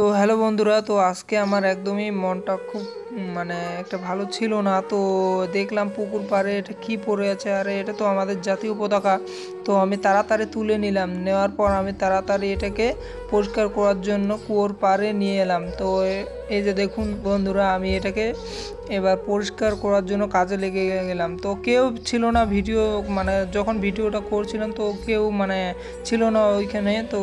তো হ্যালো বন্ধুরা, তো আজকে আমার একদমই মনটা খুব মানে একটা ভালো ছিল না। তো দেখলাম পুকুর পাড়ে এটা কি পড়ে আছে, আরে এটা তো আমাদের জাতীয় পতাকা। তো আমি তাড়াতাড়ি তুলে নিলাম, নেওয়ার পর আমি তাড়াতাড়ি এটাকে পরিষ্কার করার জন্য কুয়োর পাড়ে নিয়ে এলাম। তো এই যে দেখুন বন্ধুরা, আমি এটাকে এবার পরিষ্কার করার জন্য কাজে লেগে গেলাম। তো কেউ ছিল না ভিডিও মানে যখন ভিডিওটা করছিলাম তো কেউ মানে ছিল না ওইখানে। তো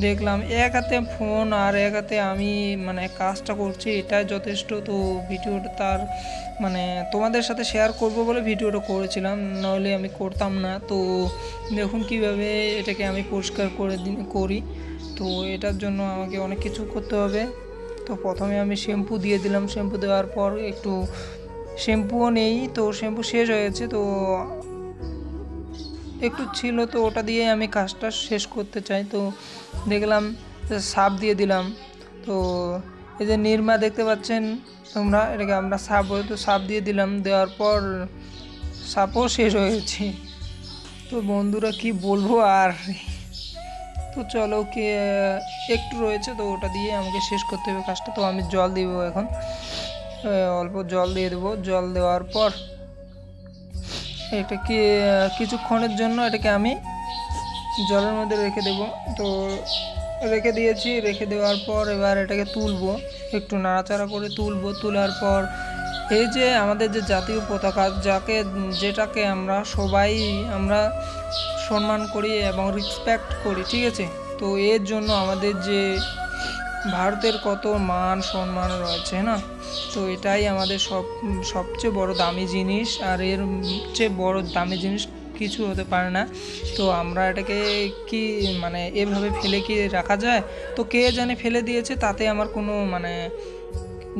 দেখলাম এক হাতে ফোন আর এক হাতে আমি মানে কাজটা করছি, এটাই যথেষ্ট। তো ভিডিওটা তার মানে তোমাদের সাথে শেয়ার করব বলে ভিডিওটা করেছিলাম, নাহলে আমি করতাম না। তো দেখুন কীভাবে এটাকে আমি পরিষ্কার করে দি- করি। তো এটার জন্য আমাকে অনেক কিছু করতে হবে। তো প্রথমে আমি শ্যাম্পু দিয়ে দিলাম। শ্যাম্পু দেওয়ার পর একটু শ্যাম্পুও নেই, তো শ্যাম্পু শেষ হয়েছে তো একটু ছিল তো ওটা দিয়ে আমি কাজটা শেষ করতে চাই। তো দেখলাম সাপ দিয়ে দিলাম। তো এই যে নির্মা দেখতে পাচ্ছেন তোমরা, এটাকে আমরা সাপ তো সাপ দিয়ে দিলাম, দেওয়ার পর সাপও শেষ হয়ে গেছে। তো বন্ধুরা কি বলব আর? তো চলো কি একটু রয়েছে তো ওটা দিয়ে আমাকে শেষ করতে হবে কাজটা। তো আমি জল দিব এখন। অল্প জল দিয়ে দেবো। জল দেওয়ার পর এটাকে কি কিছুক্ষণের জন্য এটাকে আমি জলের মধ্যে রেখে দেব। তো রেখে দিয়েছি, রেখে দেওয়ার পর এবার এটাকে তুলবো, একটু নাড়াচাড়া করে তুলবো। তোলার পর এই যে আমাদের যে জাতীয় পতাকা, যাকে যেটাকে আমরা সবাই আমরা সম্মান করি এবং রেসপেক্ট করি, ঠিক আছে? তো এর জন্য আমাদের যে ভারতের কত মান সম্মান রয়েছে, না? তো এটাই আমাদের সব, সবচেয়ে বড় দামি জিনিস, আর এর চেয়ে বড় দামি জিনিস কিছু হতে পারে না। তো আমরা এটাকে কি মানে এভাবে ফেলে কি রাখা যায়? তো কে জানে ফেলে দিয়েছে, তাতে আমার কোনো মানে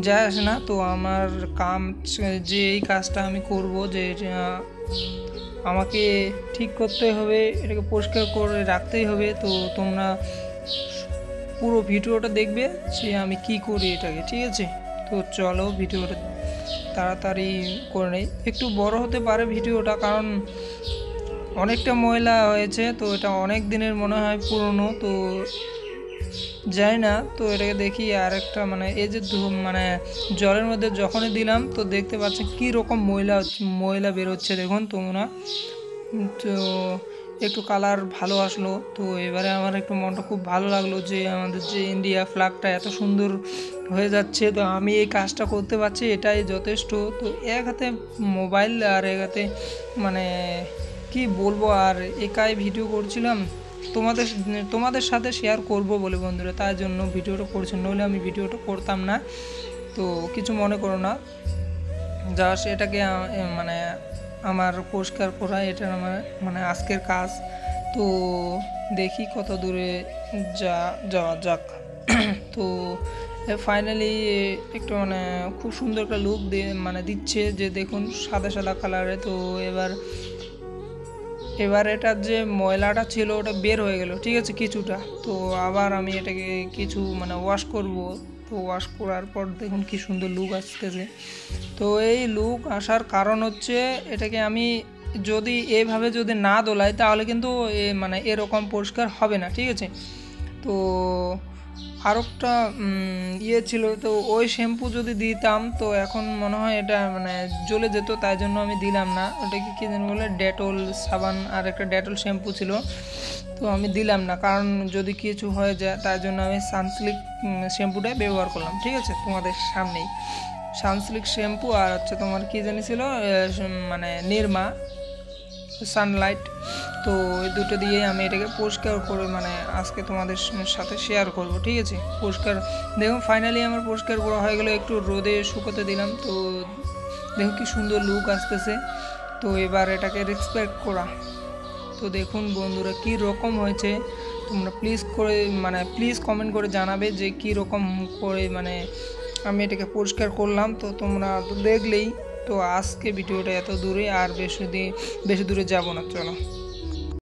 যায় আসে না। তো আমার কাম যে এই কাজটা আমি করব যে আমাকে ঠিক করতে হবে, এটাকে পরিষ্কার করে রাখতেই হবে। তো তোমরা পুরো ভিডিওটা দেখবে যে আমি কি করি এটাকে, ঠিক আছে? তো চলো ভিডিওটা তাড়াতাড়ি করে নেই। একটু বড় হতে পারে ভিডিওটা, কারণ অনেকটা ময়লা হয়েছে, তো এটা অনেক দিনের মনে হয় পুরনো, তো যাই না। তো এটাকে দেখি আর একটা মানে এই যে মানে জলের মধ্যে যখনই দিলাম, তো দেখতে পাচ্ছেন কী রকম ময়লা ময়লা বেরোচ্ছে দেখুন তোমরা। তো একটু কালার ভালো আসলো। তো এবারে আমার একটু মনটা খুব ভালো লাগল যে আমাদের যে ইন্ডিয়া ফ্ল্যাগটা এত সুন্দর হয়ে যাচ্ছে। তো আমি এই কাজটা করতে পারছি, এটাই যথেষ্ট। তো এক হাতে মোবাইল আর এক হাতে মানে কি বলব, আর একাই ভিডিও করছিলাম। তোমাদের তোমাদের সাথে শেয়ার করব বলে বন্ধুরা, তার জন্য ভিডিওটা করছি, নইলে আমি ভিডিওটা করতাম না। তো কিছু মনে করো না জাস্ট এটাকে মানে আমার পরিষ্কার করা, এটা আমার মানে আজকের কাজ। তো দেখি কত দূরে যা, যাওয়া যাক। তো ফাইনালি একটু মানে খুব সুন্দর একটা লুক দিয়ে মানে দিচ্ছে যে দেখুন সাদা সাদা কালারে তো এবার এবার এটার যে ময়লাটা ছিল ওটা বের হয়ে গেল, ঠিক আছে, কিছুটা। তো আবার আমি এটাকে কিছু মানে ওয়াশ করব। তো ওয়াশ করার পর দেখুন কি সুন্দর লুক আসতেছে। তো এই লুক আসার কারণ হচ্ছে এটাকে আমি যদি এভাবে যদি না দোলাই, তাহলে কিন্তু মানে এরকম পরিষ্কার হবে না, ঠিক আছে? তো আরেকটা ইয়ে ছিল। তো ওই শ্যাম্পু যদি দিতাম, তো এখন মনে হয় এটা মানে জ্বলে যেত, তাই জন্য আমি দিলাম না। ওটা কি কী যেন বলে, ডেটল সাবান আর একটা ডেটল শ্যাম্পু ছিল। তো আমি দিলাম না, কারণ যদি কিছু হয়ে যায় তার জন্য আমি সানসিল্ক শ্যাম্পুটাই ব্যবহার করলাম, ঠিক আছে? তোমাদের সামনেই। সানসিল্ক শ্যাম্পু আর হচ্ছে তোমার কী জানি ছিল মানে নির্মা, সানলাইট। তো এই দুটো দিয়ে আমি এটাকে পরিষ্কার করে মানে আজকে তোমাদের সাথে শেয়ার করব, ঠিক আছে? পরিষ্কার, দেখুন ফাইনালি আমার পরিষ্কার করা হয়ে গেলো, একটু রোদে শুকোতে দিলাম, তো দেখুন কি সুন্দর লুক আসতেছে। তো এবার এটাকে রেসপেক্ট করা। তো দেখুন বন্ধুরা, কি রকম হয়েছে। তোমরা প্লিজ করে মানে প্লিজ কমেন্ট করে জানাবে যে কি রকম করে মানে আমি এটাকে পরিষ্কার করলাম। তো তোমরা দেখলেই, তো আজকে ভিডিওটা এত দূরে, আর বেশি বেশি দূরে যাব না, চলো।